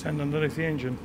Stand underneath the engine.